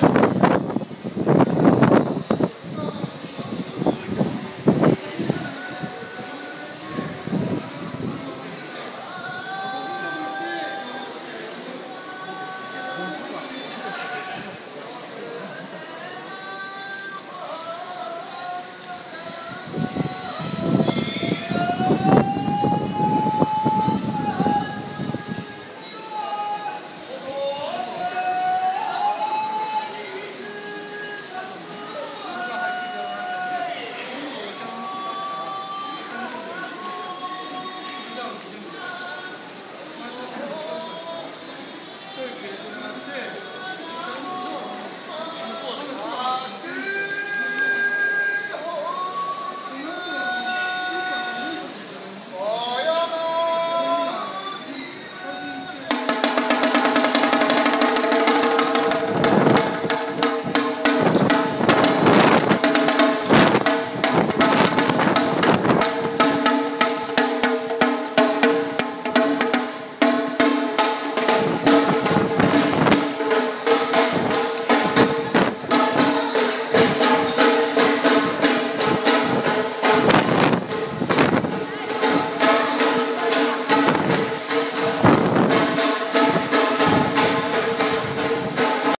あ。